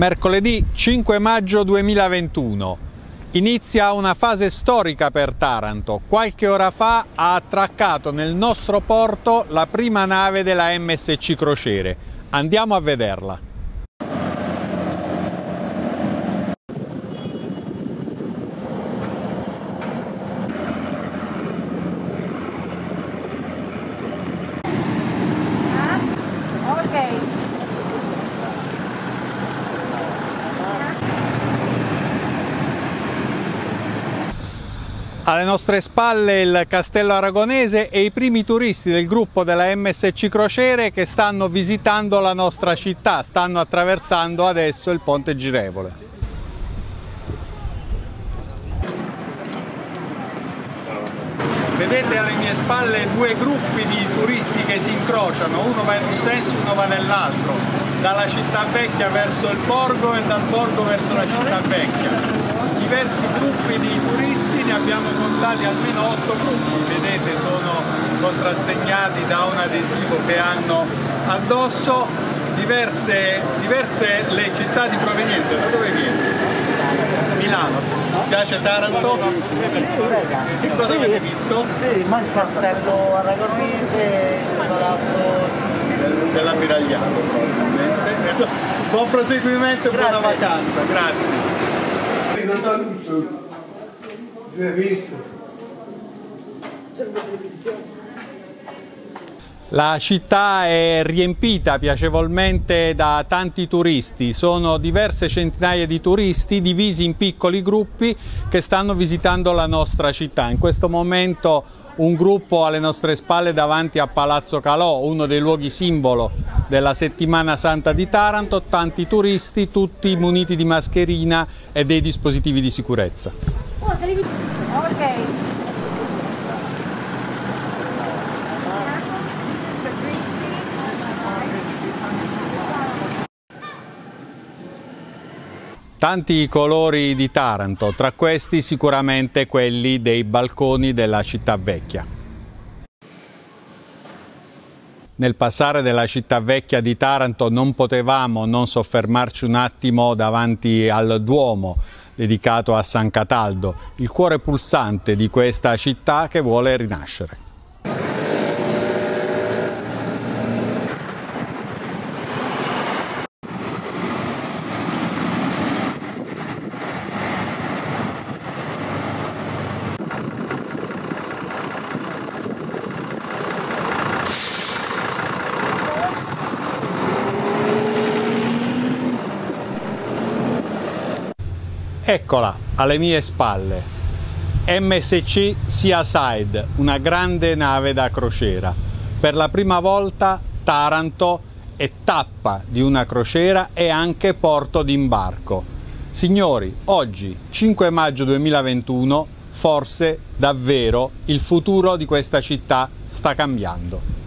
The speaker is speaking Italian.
Mercoledì 5 maggio 2021. Inizia una fase storica per Taranto. Qualche ora fa ha attraccato nel nostro porto la prima nave della MSC Crociere. Andiamo a vederla. Alle nostre spalle il Castello Aragonese e i primi turisti del gruppo della MSC Crociere che stanno visitando la nostra città, stanno attraversando adesso il ponte girevole. Vedete alle mie spalle due gruppi di turisti che si incrociano, uno va in un senso, uno va nell'altro, dalla città vecchia verso il borgo e dal borgo verso la città vecchia. Diversi gruppi di turisti, ne abbiamo contati almeno otto gruppi, vedete sono contrassegnati da un adesivo che hanno addosso, diverse, diverse le città di provenienza, da dove vieni? Milano. Piace Taranto? Che cosa avete visto? Sì, ma il castello aragonese, il palazzo Dell'ammiragliato probabilmente. Buon proseguimento e buona vacanza, grazie. Si è visto. La città è riempita piacevolmente da tanti turisti, sono diverse centinaia di turisti divisi in piccoli gruppi che stanno visitando la nostra città. In questo momento un gruppo alle nostre spalle davanti a Palazzo Calò, uno dei luoghi simbolo della settimana santa di Taranto, tanti turisti tutti muniti di mascherina e dei dispositivi di sicurezza. Ok. Tanti colori di Taranto, tra questi sicuramente quelli dei balconi della città vecchia. Nel passare della città vecchia di Taranto non potevamo non soffermarci un attimo davanti al Duomo dedicato a San Cataldo, il cuore pulsante di questa città che vuole rinascere. Eccola alle mie spalle. MSC Seaside, una grande nave da crociera. Per la prima volta Taranto è tappa di una crociera e anche porto d'imbarco. Signori, oggi 5 maggio 2021, forse davvero il futuro di questa città sta cambiando.